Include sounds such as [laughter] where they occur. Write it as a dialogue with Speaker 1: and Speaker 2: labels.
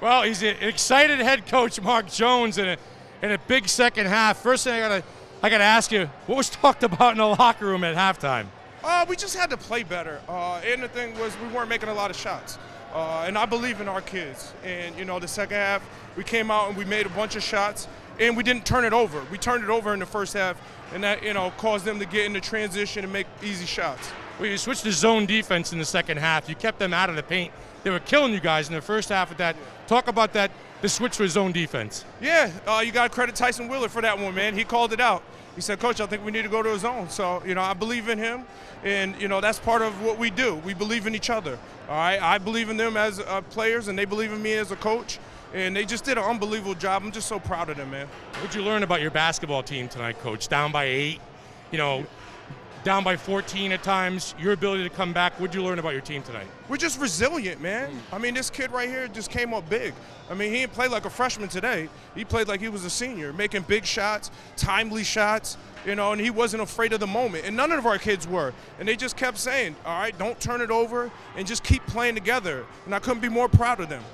Speaker 1: Well, he's an excited head coach, Mark Jones, in a, in a big second half. First thing I gotta, I gotta ask you, what was [laughs] talked about in the locker room at halftime?
Speaker 2: Uh, we just had to play better. Uh, and the thing was, we weren't making a lot of shots. Uh, and I believe in our kids. And, you know, the second half, we came out and we made a bunch of shots, and we didn't turn it over. We turned it over in the first half, and that, you know, caused them to get into transition and make easy shots.
Speaker 1: You switched to zone defense in the second half. You kept them out of the paint. They were killing you guys in the first half of that. Talk about that, the switch to zone defense.
Speaker 2: Yeah, uh, you got to credit Tyson Wheeler for that one, man. He called it out. He said, Coach, I think we need to go to a zone. So, you know, I believe in him, and, you know, that's part of what we do. We believe in each other. All right, I believe in them as uh, players, and they believe in me as a coach. And they just did an unbelievable job. I'm just so proud of them, man.
Speaker 1: What'd you learn about your basketball team tonight, Coach? Down by eight, you know, down by 14 at times, your ability to come back. What'd you learn about your team tonight?
Speaker 2: We're just resilient, man. Hmm. I mean, this kid right here just came up big. I mean, he didn't play like a freshman today. He played like he was a senior, making big shots, timely shots, you know, and he wasn't afraid of the moment. And none of our kids were. And they just kept saying, all right, don't turn it over and just keep playing together. And I couldn't be more proud of them.